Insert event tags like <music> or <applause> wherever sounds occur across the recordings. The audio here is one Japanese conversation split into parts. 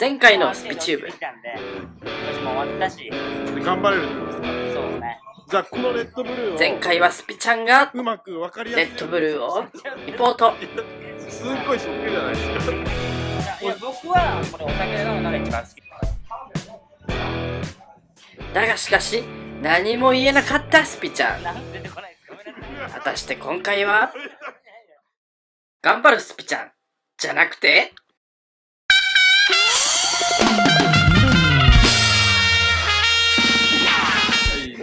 前回のスピチューブ。頑張れるってことですかそうね。じゃあこのレッドブルーを。前回はスピちゃんがうまく分かりやすい。レッドブルーをリポート。すっごいショックじゃないですか。いや、僕はこれお酒飲むのが一番好き。だがしかし何も言えなかったスピちゃん果たして今回は？頑張るスピちゃんじゃなくて？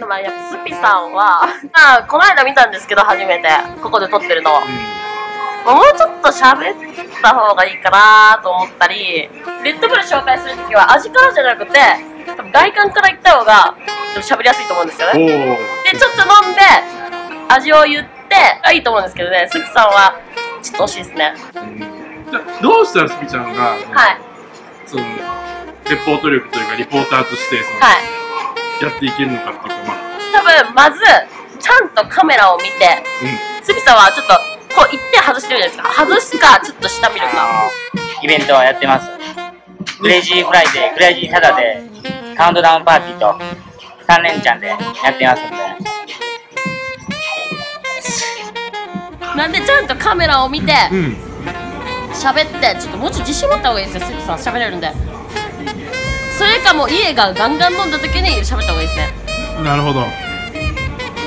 まあ、やっぱスピさんは、まあ、この間見たんですけど、初めて、ここで撮ってるの。もうちょっと喋った方がいいかなと思ったり、レッドブル紹介するときは味からじゃなくて、多分外観から言った方が喋りやすいと思うんですよね。で、ちょっと飲んで、味を言って、がいいと思うんですけどね、スピさんは、ちょっと惜しいですね。じゃあどうしたらスピちゃんが、はい。そのレポート力というかリポーターとしてその、はい。やっていけるのかっていうかまあ多分、まず、ちゃんとカメラを見て、スピさんはちょっと、こう一点外してるじゃないですか？外すか、ちょっと下見るか。イベントをやってます。 Crazy Friday、 Crazy Saturday、カウントダウンパーティーと3連チャンでやってますんで。なんでちゃんとカメラを見て、うん喋って、ちょっともうちょっと自信持った方がいいですよ、スピさん喋れるんで。それかもう家がガンガン飲んだ時に喋っ。なるほど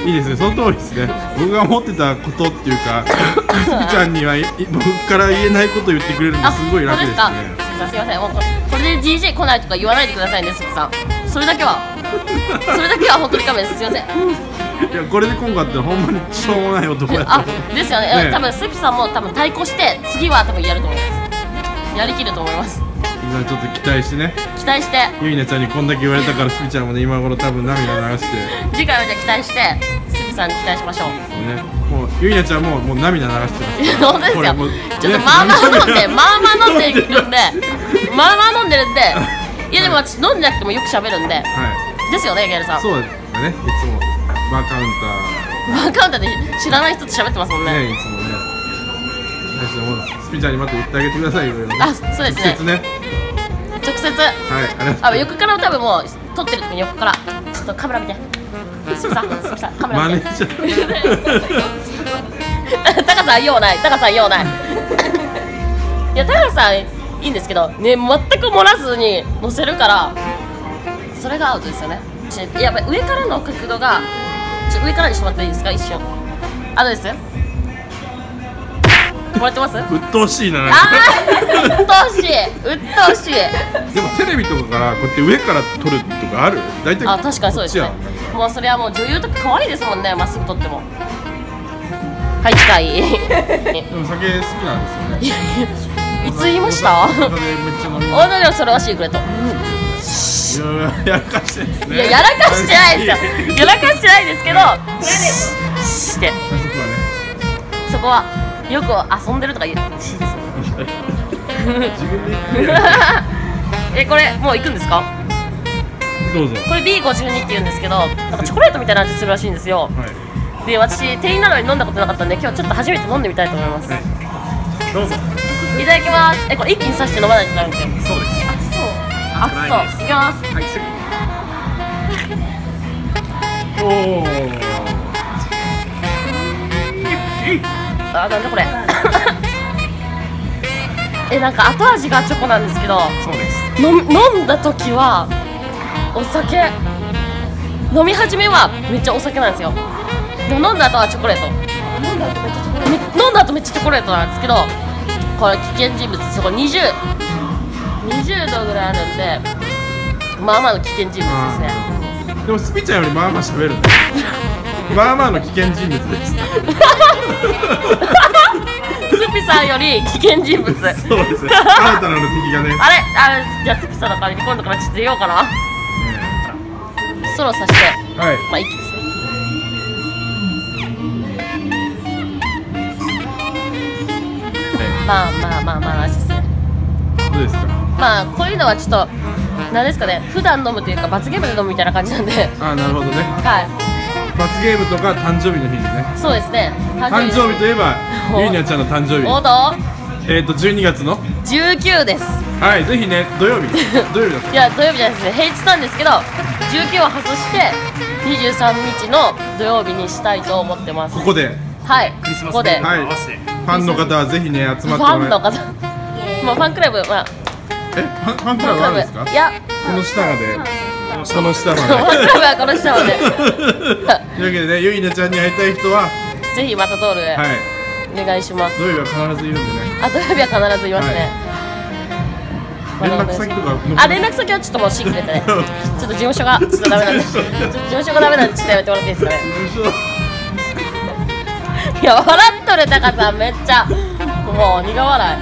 いいですねその通りですね僕が思ってたことっていうかスピちゃんにはい僕から言えないこと言ってくれるんですごい楽ですねすいません、もうここれで DJ 来ないとか言わないでくださいね、スピさん。それだけは。それだけは本当に勘弁です。すいません。<laughs> いやこれで今回ってほんまにしょうもない男やあと、ですよね。ね多分スピさんも多分対抗して、次は多分やると思います。やりきると思います。今ちょっと期待してね。期待して、ゆいなちゃんにこんだけ言われたからスピちゃんもね今頃多分涙流して。次回はじゃあ期待して、スピさんに期待しましょう。ねもうゆいなちゃんももう涙流してます。いやから本当ですよちょっとねまあまあ飲んで、涙 <laughs> まあまあ飲んでるんで、まあまあ飲んでるんで、<laughs> いやでも私飲んでなくてもよく喋るんで、はい。ですよね、ギャルさん。そうだね。いつも。バーカウンバカウンターで知らない人と喋ってますもんねいつもねですよもうスピちゃんにまた言ってあげてくださいよいろいろあ、そうですね直接。ね直接。はいああ、横から多分もう撮ってる時に横からちょっとカメラ見て。すみさん、すみさん、カメラマネ見て。ージャー <laughs> タカさん用ない、タカさん用ない。<laughs> いや、タカさんいいんですけど、ね、全く漏らずに載せるから、それがアウトですよね。しやっぱり上からの角度が、上からにしてもらっていいですか、一瞬。あとです？もらってます？鬱陶しいななんか。あー、鬱陶しい、鬱陶しい。<laughs> でもテレビとかからこうやって上から撮るとかある？大体あ確かにそうですね。こっちやん。もうそれはもう女優とか可愛いですもんねまっすぐ撮っても。はい近い <laughs> でも酒好きなんですよね。いつ言いました？お酒めっちゃ飲みおのよそれはシークレット。いややらかしてですね。いややらかしてないですよ。<laughs> やらかしてないですけど。して。あそこはね。そこはよく遊んでるとか言ってしいですよ <laughs> <laughs> えこれもう行くんですか？どうぞ。これ B52 って言うんですけどなんかチョコレートみたいな味するらしいんですよ。はい。で私店員なのに飲んだことなかったんで今日ちょっと初めて飲んでみたいと思います、はい。どうぞ。いただきます。えこれ一気にさして飲まないとダメですよ。そうです。あそう。あそう。いきます。はい次。<laughs> おおあなんだこれ。<laughs> えなんか後味がチョコなんですけど。そうです。飲んだ時はお酒。飲み始めはめっちゃお酒なんですよ。でも飲んだ後はチョコレート。飲んだ後めっちゃチョコレート。飲んだ後めっちゃチョコレートなんですけどこれ危険人物そこ2020度ぐらいあるんでまあまあの危険人物ですね。でもスピちゃんよりまあまあ喋るね <laughs> まあまあの危険人物です。スピさんより危険人物。そうですね。新たなる敵がね。あれ？じゃあスピさんの代わりに今度からちょっと出ようかな。ソロさして。はい。まあ一気ですねまあまあまあまあ味ですねどうですかまあこういうのはちょっと何ですかね普段飲むというか罰ゲームで飲むみたいな感じなんであなるほどねはい罰ゲームとか誕生日の日にね。そうですね。誕生日といえばお。ゆいにゃちゃんの誕生日。おどえっ、ー、と12月の？19です。はいぜひね土曜日。<laughs> 土曜日だった。いや土曜日じゃないですね。平日なんですけど19は外して23日の土曜日にしたいと思ってます。ここで？はい。ここで、はい。ファンの方はぜひね集フまってもらえ。ァンの方。まあファンクラブまあ。えファンファンクラブブあるんですか？いや。この下までこの下まではこの下まで。<laughs> というわけでねゆいなちゃんに会いたい人はぜひまたトールへはい。お願いします、土曜日は必ずいるんでね。あ土曜日は必ずいますね、連絡先とかあ連絡先はちょっともうシークレットでちょっと事務所がちょっとダメなんで。ちょっと事務所がダメなんでちょっとやめてもらっていいですかね。いや笑っとるタカさんめっちゃもう苦笑い。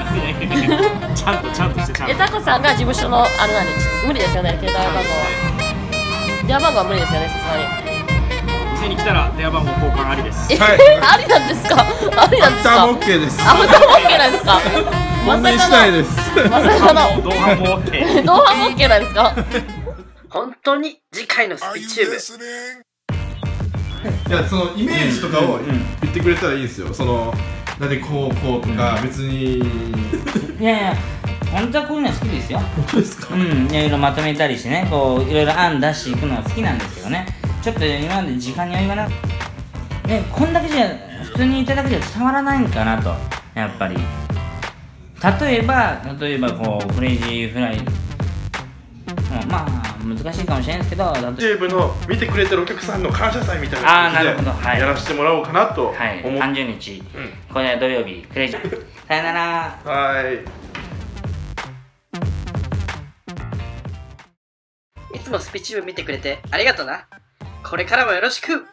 <laughs> ちゃんとちゃんとしてちゃんえとタコさんが事務所のあれな無理ですよね携帯番号は電話番号は無理ですよねさすがに。店に来たら電話番号交換ありです。え、はい。<laughs> ありなんですか？ありなんですか？アフターも OK です。アフターも OK なんですか？本命次第ですまさかの。同伴も OK <laughs> 同伴も OK なんですか？本当に次回のスピチューブいやそのイメージとかを言ってくれたらいいんですよ。そのなんでこうこうとか別に。いやいや本当はこういうの好きですよ。本当ですか？うん。いろいろまとめたりしてねこういろいろ案出していくのは好きなんですけどね。ちょっと今まで時間に余裕がなくねこんだけじゃ普通に言っただけじゃ伝わらないんかなと。やっぱり。例えば例えばこうクレイジーフライうんまあ難しいかもしれないですけど YouTube の見てくれてるお客さんの感謝祭みたいなあーなるほど。はい。やらせてもらおうかなと思っはい、て、30日、これは土曜日、クレイジー。さよなら。はいいつもスピチューブ見てくれてありがとな。これからもよろしく。